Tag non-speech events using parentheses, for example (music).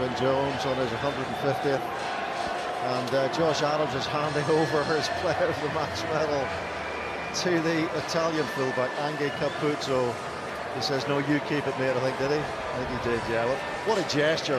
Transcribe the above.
Alun Wyn Jones on his 150th. And uh, Josh Adams is handing (laughs) over his Player of the Match medal to the Italian fullback, Ange Capuozzo. He says, no, you keep it, mate, I think, did he? I think he did, yeah. What a gesture.